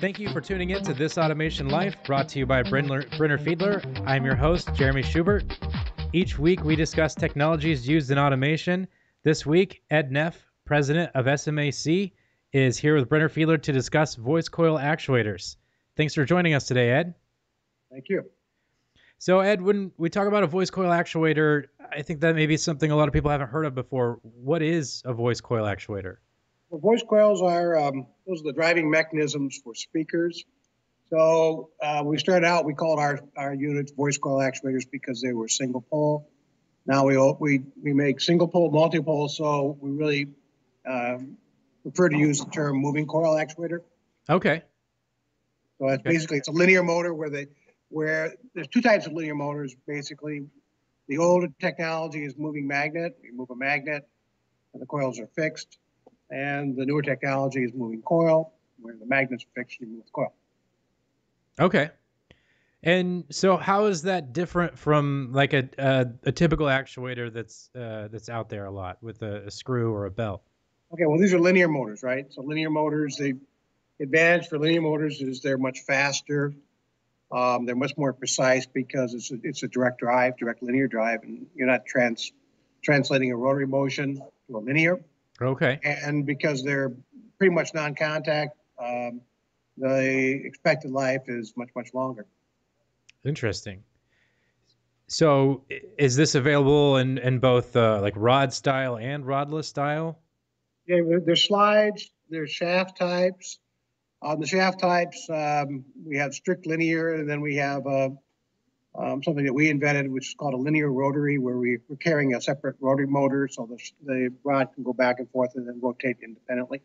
Thank you for tuning in to This Automation Life, brought to you by Brenner, Brenner Fiedler. I'm your host, Jeremy Schubert. Each week, we discuss technologies used in automation. This week, Ed Neff, president of SMAC, is here with Brenner Fiedler to discuss voice coil actuators. Thanks for joining us today, Ed. Thank you. So, Ed, when we talk about a voice coil actuator, I think that may be something a lot of people haven't heard of before. What is a voice coil actuator? Well, voice coils are um, those are the driving mechanisms for speakers. So uh, we started out, we called our, our units voice coil actuators because they were single pole. Now we we we make single pole, multi pole. So we really um, prefer to use the term moving coil actuator. Okay. So it's okay. basically it's a linear motor where they where there's two types of linear motors. Basically, the older technology is moving magnet. You move a magnet, and the coils are fixed. And the newer technology is moving coil, where the magnets are fixed, you move the coil. Okay. And so, how is that different from like a a, a typical actuator that's uh, that's out there a lot with a, a, screw or a belt? Okay, well, these are linear motors, right? So linear motors, the advantage for linear motors is they're much faster. Um, they're much more precise because it's a, it's a direct drive, direct linear drive, and you're not trans translating a rotary motion to a linear. Okay. And because they're pretty much non-contact, um, the expected life is much much longer. Interesting. So, is this available in in both uh, like rod style and rodless style? Yeah, there's slides, there's shaft types. On the shaft types, um, we have strict linear, and then we have uh, um, something that we invented, which is called a linear rotary, where we, are carrying a separate rotary motor so the, the rod can go back and forth and then rotate independently.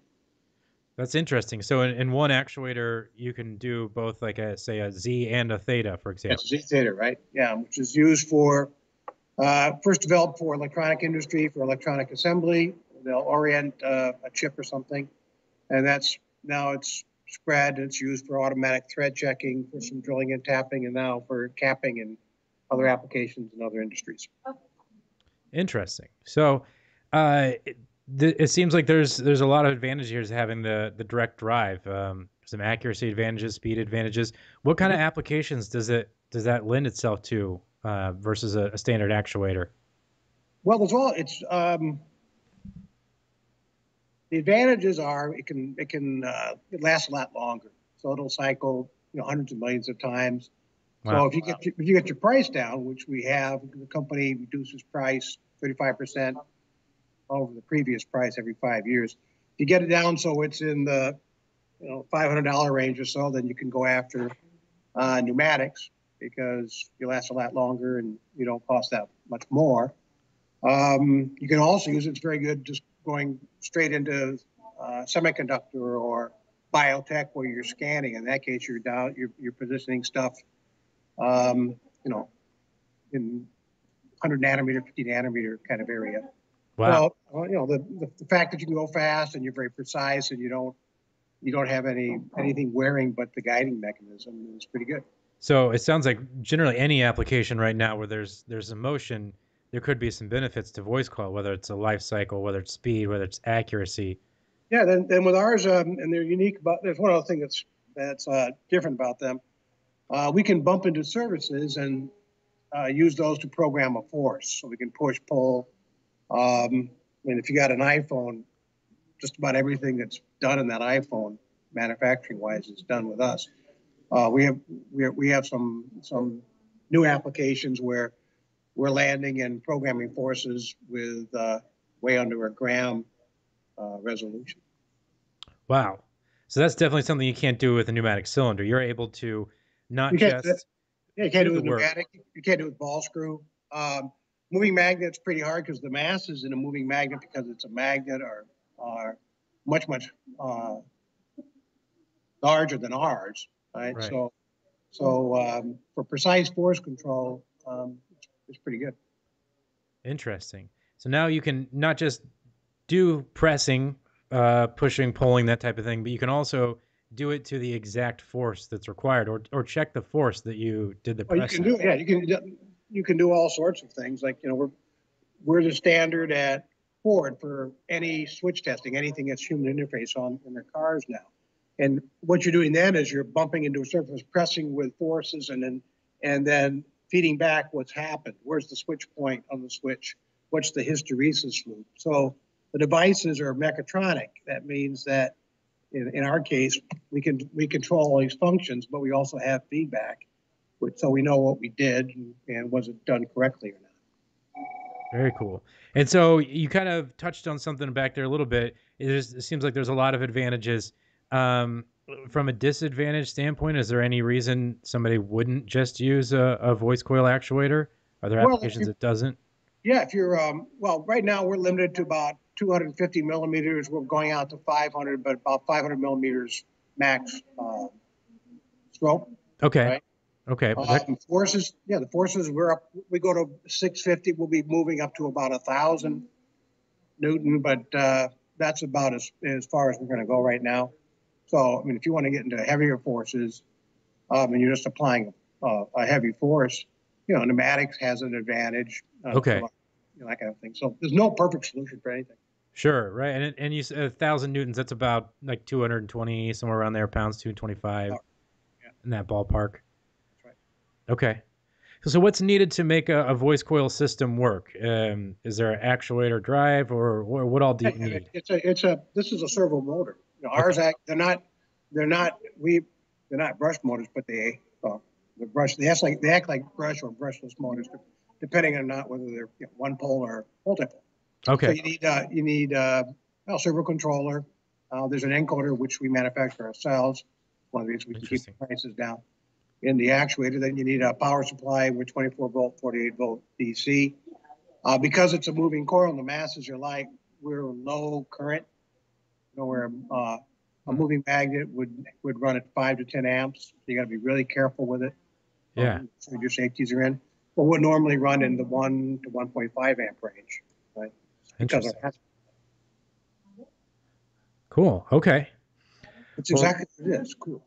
That's interesting. So in, in one actuator, you can do both, like a say a Z and a theta, for example. Yes, Z theta, right? Yeah, which is used for uh, first developed for electronic industry for electronic assembly. They'll orient uh, a chip or something, and that's now it's spread. It's used for automatic thread checking, for some drilling and tapping, and now for capping and other applications in other industries. Interesting. So, uh, it, it, seems like there's there's a lot of advantages to having the the direct drive. Um, some accuracy advantages, speed advantages. What kind of mm-hmm. applications does it does that lend itself to uh, versus a, a, standard actuator? Well, as all it's um, the advantages are it can it can uh, it lasts a lot longer, so it'll cycle you know hundreds of millions of times. Wow. So if you get if you get your price down, which we have, the company reduces price 35 percent over the previous price every five years. If you get it down so it's in the you know $500 range or so, then you can go after uh, pneumatics because you last a lot longer and you don't cost that much more. Um, you can also use it. It's very good just going straight into uh, semiconductor or biotech where you're scanning. In that case, you're down, you're, you're positioning stuff, um, you know, in 100 nanometer, 50 nanometer kind of area. Wow. Well, you know, the, the, the, fact that you can go fast and you're very precise and you don't you don't have any anything wearing but the guiding mechanism is pretty good. So it sounds like generally any application right now where there's there's a motion there could be some benefits to voice coil, whether it's a life cycle, whether it's speed, whether it's accuracy. Yeah, then, with ours, um, and they're unique about. There's one other thing that's that's uh, different about them. Uh, we can bump into services and uh, use those to program a force, so we can push, pull. Um, and if you got an iPhone, just about everything that's done in that iPhone, manufacturing-wise, is done with us. Uh, we have we, we have some some new applications where we're landing and programming forces with uh, way under a gram uh, resolution. Wow. So that's definitely something you can't do with a pneumatic cylinder. You're able to not you just. Yeah, you can't do, it with pneumatic. You can't do it with ball screw. Um, moving magnet's pretty hard because the masses in a moving magnet, because it's a magnet, are are much much uh, larger than ours, right? right. So, so um, for precise force control, um, it's pretty good. Interesting. So now you can not just do pressing, uh, pushing, pulling, that type of thing, but you can also do it to the exact force that's required, or or check the force that you did the well, pressing. You can do yeah, you can you can do all sorts of things. Like you know we're we're the standard at Ford for any switch testing, anything that's human interface on in their cars now. And what you're doing then is you're bumping into a surface, pressing with forces, and then and then feeding back what's happened. Where's the switch point on the switch? What's the hysteresis loop? So the devices are mechatronic. That means that in, in our case, we can we control all these functions, but we also have feedback, which, so we know what we did and, and was it done correctly or not. Very cool. And so you kind of touched on something back there a little bit. It, just, it seems like there's a lot of advantages. Um, from a disadvantage standpoint, is there any reason somebody wouldn't just use a, a voice coil actuator? Are there well, applications that doesn't? Yeah, if you're um, well, right now we're limited to about 250 millimeters. We're going out to 500, but about 500 millimeters max uh, stroke. Okay. Right? Okay. Uh, forces, yeah, the forces we're up. We go to 650. We'll be moving up to about a thousand newton, but uh, that's about as as far as we're going to go right now. So, I mean, if you want to get into heavier forces, um, and you're just applying uh, a heavy force, you know, pneumatics has an advantage. Uh, okay. You know, that kind of thing. So there's no perfect solution for anything. Sure, right, and and you said a thousand newtons. That's about like 220, somewhere around there, pounds, 225, oh, yeah. in that ballpark. That's right. Okay. So, so what's needed to make a, a voice coil system work? Um, is there an actuator drive, or, or what all do you need? It's a, it's a. This is a servo motor. Know, ours act. They're not. They're not. We. They're not brush motors, but they. Uh, the brush. They act like they act like brush or brushless motors, depending on not whether they're you know, one pole or multiple. Okay. So you need uh, you need uh, well, servo controller. Uh, there's an encoder which we manufacture ourselves. One of the reasons we can keep the prices down. In the actuator, then you need a power supply with 24 volt, 48 volt DC. Uh, because it's a moving coil and the masses are light, we're low current. You know, where uh, a moving magnet would would run at five to 10 amps. So you got to be really careful with it. Yeah. Um, so your safeties are in. But would normally run in the one to 1.5 amp range, right? Interesting. Cool. Okay. It's exactly what it is. Cool.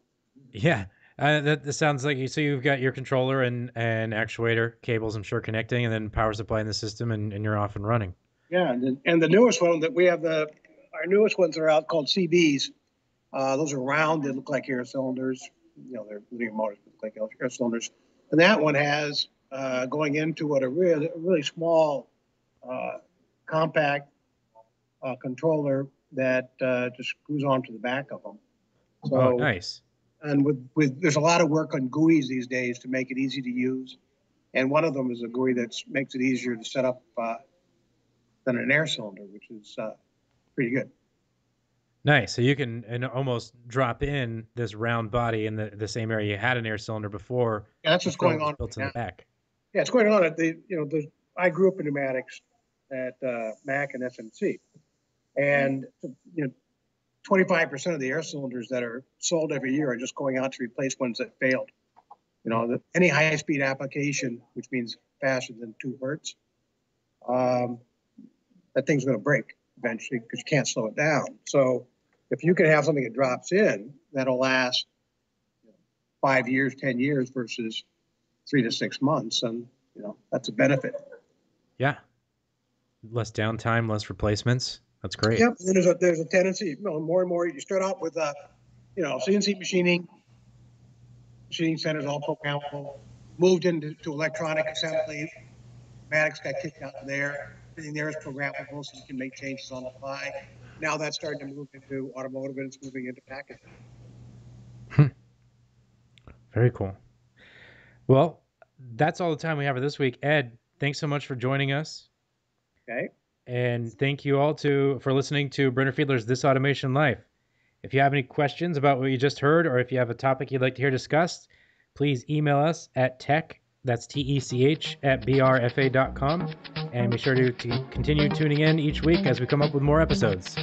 Yeah. Uh, that, that, sounds like you. So you've got your controller and, and actuator cables, I'm sure, connecting, and then power supply in the system, and, and you're off and running. Yeah, and the, and the newest one that we have the our newest ones are out called CBs. Uh, those are round. They look like air cylinders. You know, they're linear motors, but look like air cylinders. And that one has uh, going into it a really really small uh, compact uh, controller that uh, just screws onto the back of them. So, oh, nice. And with, with there's a lot of work on GUIs these days to make it easy to use, and one of them is a GUI that makes it easier to set up uh, than an air cylinder, which is uh, pretty good. Nice. So you can and almost drop in this round body in the, the same area you had an air cylinder before. Yeah, that's what's going on. Built in the back. Yeah, it's going on at the you know the I grew up in pneumatics, at uh, Mac and SMC. And you know, 25% of the air cylinders that are sold every year are just going out to replace ones that failed. You know, the, any high-speed application, which means faster than two hertz, um, that thing's going to break eventually because you can't slow it down. So if you can have something that drops in that'll last you know, five years, 10 years versus three to six months, and you know that's a benefit. Yeah, less downtime, less replacements. That's great. Yep. And there's a there's a tendency, you know, more and more. You start out with, uh, you know, CNC machining, machining centers all programmable. Moved into to electronic assembly. Maddox got kicked out of there. Everything there is programmable, so you can make changes on the fly. Now that's starting to move into automotive, and it's moving into packaging. Hmm. Very cool. Well, that's all the time we have for this week. Ed, thanks so much for joining us. Okay. And thank you all to for listening to Brenner Fiedler's This Automation Life. If you have any questions about what you just heard, or if you have a topic you'd like to hear discussed, please email us at tech, that's T-E-C-H, at brfa.com. And be sure to, continue tuning in each week as we come up with more episodes.